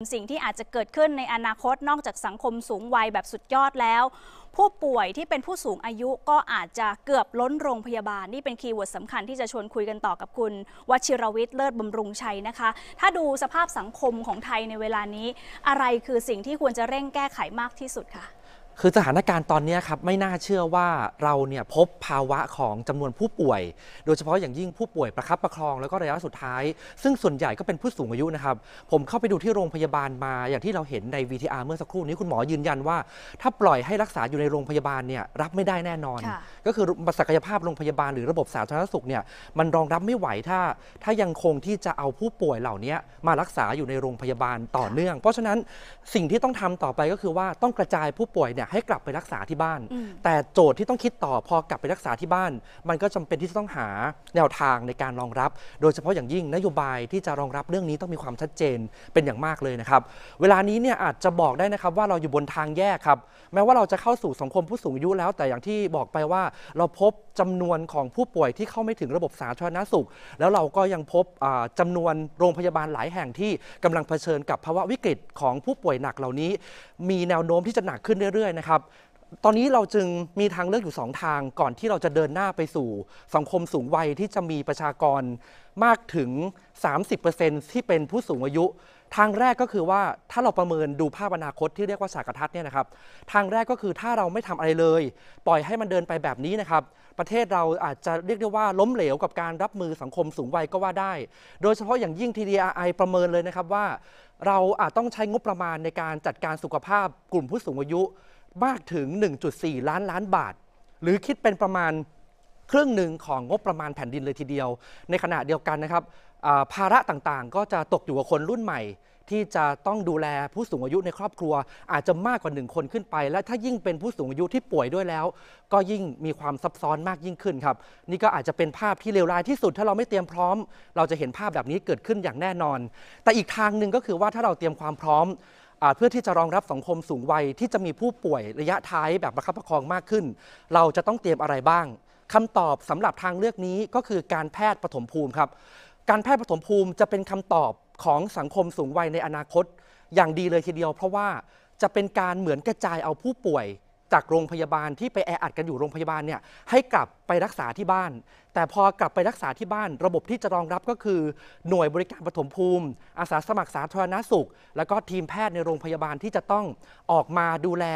สิ่งที่อาจจะเกิดขึ้นในอนาคตนอกจากสังคมสูงวัยแบบสุดยอดแล้ว ผู้ป่วยที่เป็นผู้สูงอายุก็อาจจะเกือบล้นโรงพยาบาล นี่เป็น keyword สำคัญที่จะชวนคุยกันต่อกับคุณวชิรวิทย์เลิศบำรุงชัยนะคะ ถ้าดูสภาพสังคมของไทยในเวลานี้ อะไรคือสิ่งที่ควรจะเร่งแก้ไขมากที่สุดคะ คือสถานการณ์ตอนนี้ครับไม่น่าเชื่อว่าเราเนี่ยพบภาวะของจำนวนผู้ป่วย โดยเฉพาะอย่างยิ่งผู้ป่วยประคับประคองแล้วก็ระยะสุดท้าย ซึ่งส่วนใหญ่ก็เป็นผู้สูงอายุนะครับ ผมเข้าไปดูที่โรงพยาบาลมาอย่างที่เราเห็นใน VTR เมื่อสักครู่นี้คุณหมอยืนยันว่า ถ้าปล่อยให้รักษาอยู่ในโรงพยาบาลเนี่ยรับไม่ได้แน่นอนค่ะก็คือศักยภาพโรงพยาบาลหรือระบบสาธารณสุขเนี่ยมันรองรับไม่ไหวถ้า ถ้ายังคงที่จะเอาผู้ป่วยเหล่านี้มารักษาอยู่ในโรงพยาบาลต่อเนื่อง เพราะฉะนั้นสิ่งที่ต้องทำต่อไปก็คือว่าต้องกระจายผู้ป่วยเนี่ยให้กลับไปรักษาที่บ้านอืมแต่โจทย์ที่ต้องคิดต่อพอกลับไปรักษาที่บ้าน มันก็จำเป็นที่จะต้องหาแนวทางในการรองรับ โดยเฉพาะอย่างยิ่งนโยบายที่จะรองรับเรื่องนี้ต้องมีความชัดเจนเป็นอย่างมากเลยนะครับ เวลานี้เนี่ยอาจจะบอกได้นะครับว่าเราอยู่บนทางแยกครับแม้ว่าเราจะเข้าสู่สังคมผู้สูงอายุแล้ว แต่อย่างที่บอกไปว่า เราพบจำนวนของผู้ป่วยที่เข้าไม่ถึงระบบสาธารณสุข แล้วเราก็ยังพบอ่าจำานวนโรงพยาบาลหลายแห่งที่กำลังเผชิญกับภาวะวิกฤตของผู้ป่วยหนักเหล่านี้ มีแนวโน้มที่จะหนักขึ้นเรื่อยๆนะครับ ตอนนี้เราจึงมีทางเลือกอยู่ 2 ทางก่อนที่เราจะเดินหน้าไปสู่สังคมสูงวัยที่จะมีประชากรมากถึง 30%ที่เป็นผู้สูงอายุ ทางแรกก็คือว่าถ้าเราประเมินดูภาพอนาคตที่เรียกว่าฉากทัศน์เนี่ยนะครับ ทางแรกก็คือถ้าเราไม่ทำอะไรเลย ปล่อยให้มันเดินไปแบบนี้นะครับ ประเทศเราอาจจะเรียกได้ว่าล้มเหลวกับการรับมือสังคมสูงวัยก็ว่าได้ โดยเฉพาะอย่างยิ่ง TDRI ประเมินเลยนะครับว่า เราอาจต้องใช้งบประมาณในการจัดการสุขภาพกลุ่มผู้สูงอายุ มากถึง 1.4 ล้านล้านบาท หรือคิดเป็นประมาณครึ่งหนึ่งของงบประมาณแผ่นดินเลยทีเดียว ในขณะเดียวกันนะครับภาระต่างๆ ก็จะตกอยู่กับคนรุ่นใหม่ ที่จะต้องดูแลผู้สูงอายุในครอบครัว อาจจะมากกว่าหนึ่งคนขึ้นไป และถ้ายิ่งเป็นผู้สูงอายุที่ป่วยด้วยแล้ว ก็ยิ่งมีความซับซ้อนมากยิ่งขึ้นครับ นี่ก็อาจจะเป็นภาพที่เลวร้ายที่สุด ถ้าเราไม่เตรียมพร้อม เราจะเห็นภาพแบบนี้เกิดขึ้นอย่างแน่นอน แต่อีกทางหนึ่งก็คือว่าถ้าเราเตรียมความพร้อม เพื่อที่จะรองรับสังคมสูงวัยที่จะมีผู้ป่วยระยะท้ายแบบประคับประคองมากขึ้น เราจะต้องเตรียมอะไรบ้างคำตอบสำหรับทางเลือกนี้ก็คือการแพทย์ปฐมภูมิครับการแพทย์ปฐมภูมิจะเป็นคำตอบของสังคมสูงวัยในอนาคต อย่างดีเลยทีเดียว เพราะว่าจะเป็นการเหมือนกระจายเอาผู้ป่วย จากโรงพยาบาลที่ไปแออัดกันอยู่โรงพยาบาลเนี่ยให้กลับไปรักษาที่บ้าน แต่พอกลับไปรักษาที่บ้าน ระบบที่จะรองรับก็คือ หน่วยบริการปฐมภูมิ อาสาสมัครสาธารณสุข แล้วก็ทีมแพทย์ในโรงพยาบาลที่จะต้องออกมาดูแล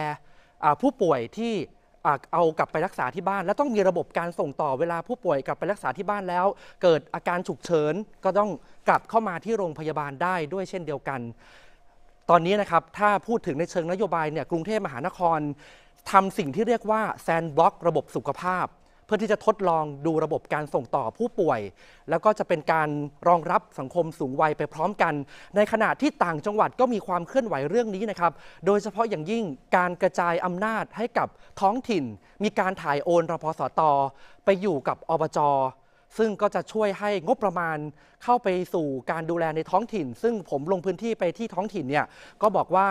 ผู้ป่วยที่เอากลับไปรักษาที่บ้าน และต้องมีระบบการส่งต่อเวลาผู้ป่วยกลับไปรักษาที่บ้านแล้ว เกิดอาการฉุกเฉินก็ต้องกลับเข้ามาที่โรงพยาบาลได้ด้วยเช่นเดียวกัน ตอนนี้นะครับถ้าพูดถึงในเชิงนโยบายเนี่ยกรุงเทพมหานคร ทำสิ่งที่เรียกว่าแซนบล็อกระบบสุขภาพ เพื่อที่จะทดลองดูระบบการส่งต่อผู้ป่วย แล้วก็จะเป็นการรองรับสังคมสูงวัยไปพร้อมกัน ในขณะที่ต่างจังหวัดก็มีความเคลื่อนไหวเรื่องนี้นะครับ โดยเฉพาะอย่างยิ่งการกระจายอำนาจให้กับท้องถิ่น มีการถ่ายโอนรพสตไปอยู่กับอบจซึ่งก็จะช่วยให้งบประมาณเข้าไปสู่การดูแลในท้องถิ่น ซึ่งผมลงพื้นที่ไปที่ท้องถิ่นเนี่ยก็บอกว่า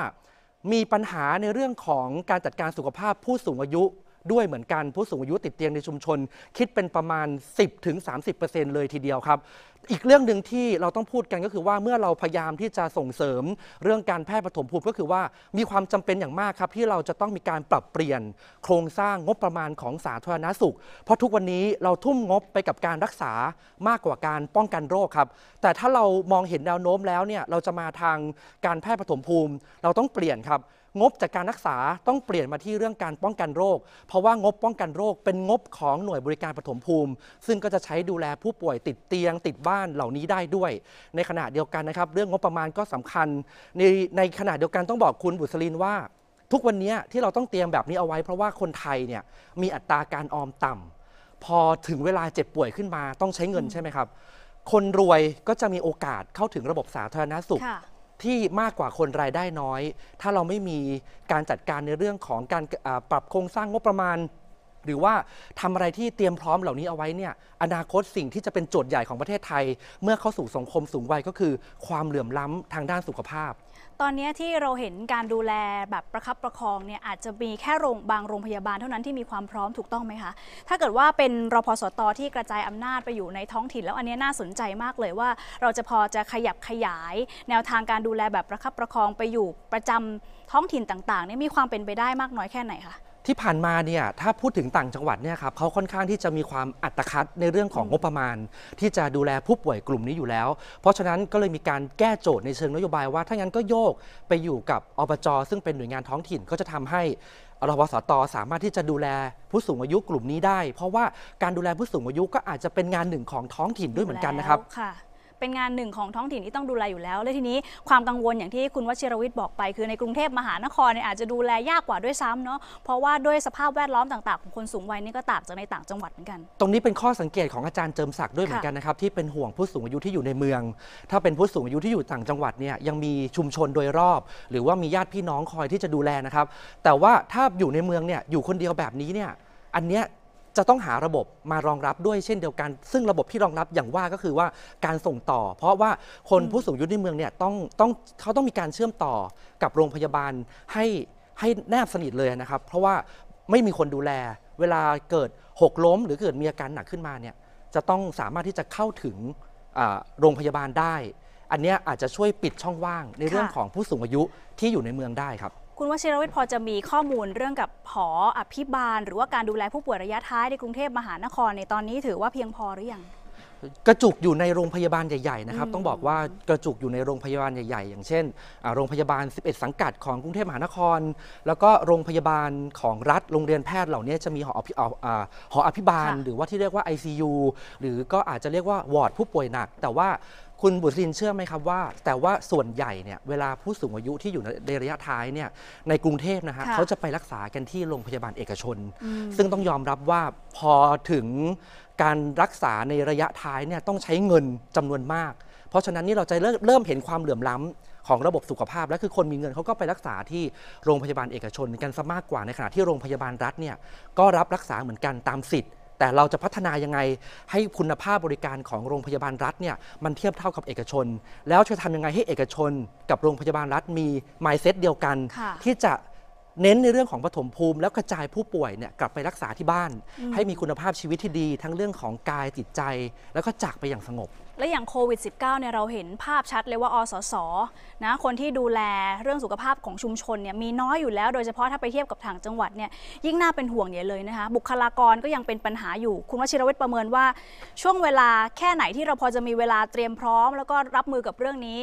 มีปัญหาในเรื่องของการจัดการสุขภาพผู้สูงอายุ ด้วยเหมือนกันผู้สูงอายุติดเตียงในชุมชน คิดเป็นประมาณ 10-30%เลยทีเดียวครับ อีกเรื่องหนึ่งที่เราต้องพูดกันก็คือว่าเมื่อเราพยายามที่จะส่งเสริมเรื่องการแพทย์ปฐมภูมิก็คือว่ามีความจำเป็นอย่างมากครับ ที่เราจะต้องมีการปรับเปลี่ยนโครงสร้างงบประมาณของสาธารณสุข เพราะทุกวันนี้เราทุ่มงบไปกับการรักษามากกว่าการป้องกันโรคครับ แต่ถ้าเรามองเห็นแนวโน้มแล้วเนี่ยเราจะมาทางการแพทย์ปฐมภูมิ เราต้องเปลี่ยนครับ งบจากการรักษาต้องเปลี่ยนมาที่เรื่องการป้องกันโรค เพราะว่างบป้องกันโรคเป็นงบของหน่วยบริการปฐมภูมิ ซึ่งก็จะใช้ดูแลผู้ป่วยติดเตียงติดบ้านเหล่านี้ได้ด้วย ในขณะเดียวกันนะครับ เรื่องงบประมาณก็สำคัญ ในในขณะเดียวกันต้องบอกคุณบุษรินว่า ทุกวันนี้ที่เราต้องเตรียมแบบนี้เอาไว้ เพราะว่าคนไทยเนี่ยมีอัตราการออมต่ำพอถึงเวลาเจ็บป่วยขึ้นมาต้องใช้เงินใช่ไหมครับคนรวยก็จะมีโอกาสเข้าถึงระบบสาธารณสุข ที่มากกว่าคนรายได้น้อย ถ้าเราไม่มีการจัดการในเรื่องของการปรับโครงสร้างงบประมาณ หรือว่าทำอะไรที่เตรียมพร้อมเหล่านี้เอาไว้เนี่ยอนาคตสิ่งที่จะเป็นโจทย์ใหญ่ของประเทศไทย เมื่อเข้าสู่สังคมสูงวัยก็คือ ความเหลื่อมล้ำทางด้านสุขภาพ ตอนนี้ที่เราเห็นการดูแลแบบประคับประคองเนี่ยอาจจะมีแค่โรงบางโรงพยาบาลเท่านั้นที่มีความพร้อมถูกต้องไหมคะ ถ้าเกิดว่าเป็นรพสตที่กระจายอำนาจไปอยู่ในท้องถิ่น แล้วอันนี้น่าสนใจมากเลยว่า เราจะพอจะขยับขยาย แนวทางการดูแลแบบประคับประคองไปอยู่ประจำท้องถิ่นต่างๆเนี่ยมีความเป็นไปได้มากน้อยแค่ไหนคะ ที่ผ่านมาเนี่ยถ้าพูดถึงต่างจังหวัดเนี่ยครับเขาค่อนข้างที่จะมีความอัตคัดในเรื่องของงบประมาณ ที่จะดูแลผู้ป่วยกลุ่มนี้อยู่แล้ว เพราะฉะนั้นก็เลยมีการแก้โจทย์ในเชิงนโยบายว่า ถ้างั้นก็โยกไปอยู่กับอบจซึ่งเป็นหน่วยงานท้องถิ่นก็จะทำให้รพสตสามารถที่จะดูแลผู้สูงอายุกลุ่มนี้ได้ เพราะว่าการดูแลผู้สูงอายุก็อาจจะเป็นงานหนึ่งของท้องถิ่นด้วยเหมือนกันนะครับยู่แล้วค่ะ เป็นงานหนึ่งของท้องถิ่นที่ต้องดูแลอยู่แล้ว และทีนี้ความกังวลอย่างที่คุณวชิรวิทย์บอกไป คือในกรุงเทพมหานครเนี่ยอาจจะดูแลยากกว่าด้วยซ้ำเนาะเพราะว่าด้วยสภาพแวดล้อมต่างๆของคนสูงวัยนี่ก็ต่างจากในต่างจังหวัดเหมือนกัน ตรงนี้เป็นข้อสังเกตของอาจารย์เจิมศักดิ์ด้วยเหมือนกันนะครับที่เป็นห่วงผู้สูงอายุที่อยู่ในเมือง ถ้าเป็นผู้สูงอายุที่อยู่ต่างจังหวัดเนี่ยยังมีชุมชนโดยรอบ หรือว่ามีญาติพี่น้องคอยที่จะดูแลนะครับแต่ว่าถ้าอยู่ในเมืองเนี่ยอยู่คนเดียวแบบนี้เนี่ยอันเนี้ย จะต้องหาระบบมารองรับด้วยเช่นเดียวกัน ซึ่งระบบที่รองรับอย่างว่าก็คือว่าการส่งต่อ เพราะว่าคนผู้สูงอายุในเมืองเนี่ยต้องต้องเขาต้องมีการเชื่อมต่อกับโรงพยาบาลให้ให้แนบสนิทเลยนะครับ เพราะว่าไม่มีคนดูแล เวลาเกิดหกล้ม หรือเกิดมีอาการหนักขึ้นมาเนี่ยจะต้องสามารถที่จะเข้าถึงอ่าโรงพยาบาลได้ อันเนี้ยอาจจะช่วยปิดช่องว่างในเรื่องค่ะของผู้สูงอายุที่อยู่ในเมืองได้ครับ คุณวชิรวิทย์พอจะมีข้อมูลเรื่องกับหออภิบาล หรือว่าการดูแลผู้ป่วยระยะท้ายในกรุงเทพมหานครในตอนนี้ถือว่าเพียงพอหรือยัง กระจุกอยู่ในโรงพยาบาลใหญ่ๆนะครับอืมต้องบอกว่ากระจุกอยู่ในโรงพยาบาลใหญ่ๆ อย่างเช่นอ่าโรงพยาบาล 11 สังกัดของกรุงเทพมหานคร แล้วก็โรงพยาบาลของรัฐโรงเรียนแพทย์เหล่านี้จะมีหออภิอ่าอ่าหออภิบาลค่ะหรือว่าที่เรียกว่า ICU หรือก็อาจจะเรียกว่าวอร์ดผู้ป่วยหนัก แต่ว่าคุณบุตรินเชื่อไหมครับว่า แต่ว่าส่วนใหญ่เนี่ยเวลาผู้สูงอายุที่อยู่ในในระยะท้ายเนี่ยในกรุงเทพนะฮะค่ะ เขาจะไปรักษากันที่โรงพยาบาลเอกชนอืมซึ่งต้องยอมรับว่าพอถึง การรักษาในระยะท้ายเนี่ยต้องใช้เงินจำนวนมาก เพราะฉะนั้นนี่เราจะเริ่มเริ่มเห็นความเหลื่อมล้ำของระบบสุขภาพ และคือคนมีเงินเขาก็ไปรักษาที่โรงพยาบาลเอกชนกันซะมากกว่าในขณะที่โรงพยาบาลรัฐเนี่ยก็รับรักษาเหมือนกันตามสิทธิ์ แต่เราจะพัฒนายังไงให้คุณภาพบริการของโรงพยาบาลรัฐเนี่ยมันเทียบเท่ากับเอกชน แล้วจะทำยังไงให้เอกชน กับโรงพยาบาลรัฐมี mindset เดียวกัน ที่จะ เน้นในเรื่องของปฐมภูมิ แล้วกระจายผู้ป่วยเนี่ยกลับไปรักษาที่บ้านอืมให้มีคุณภาพชีวิตที่ดี ทั้งเรื่องของกายจิตใจ แล้วก็จากไปอย่างสงบ และอย่างโควิด -19 เนี่ยเราเห็นภาพชัดเลยว่าอสสนะคนที่ดูแลเรื่องสุขภาพของชุมชนเนี่ยมีน้อยอยู่แล้ว โดยเฉพาะถ้าไปเทียบกับทางจังหวัดเนี่ยยิ่งน่าเป็นห่วงใหญ่เลยนะคะบุคลากรก็ยังเป็นปัญหาอยู่ คุณวชิรวิทย์ประเมินว่า ช่วงเวลาแค่ไหนที่เราพอจะมีเวลาเตรียมพร้อม แล้วก็รับมือกับเรื่องนี้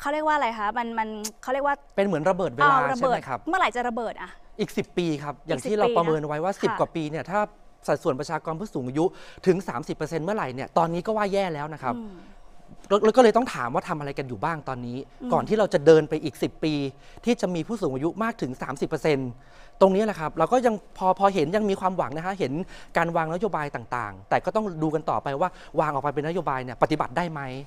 เขาเรียกว่าอะไรคะมันมันเขาเรียกว่าเป็นเหมือนระเบิดเวลาอ่ระใช่เบิไหดมครับเมื่อไหร่จะระเบิดอะอีก 10 ปีครับ อย่างอีก10ที่เราปีนะประเมินไว้ว่าค่ะ10 กว่าปีเนี่ยถ้าสัดส่วนประชากรผู้สูงอายุถึง 30%เมื่อไหร่เนี่ยตอนนี้ก็ว่าแย่แล้วนะครับอืมแล้วแล้วก็เลยต้องถามว่าทำอะไรกันอยู่บ้างตอนนี้อืมก่อนที่เราจะเดินไปอีก 10 ปี ที่จะมีผู้สูงอายุมากถึง 30%ตรงนี้แหละครับ เราก็ยังพอพอเห็นยังมีความหวังนะฮะเห็นการวางนโยบายต่างๆ แต่ก็ต้องดูกันต่อไปว่าวางออกไปเป็นนโยบายเนี่ยปฏิบัติได้ไหม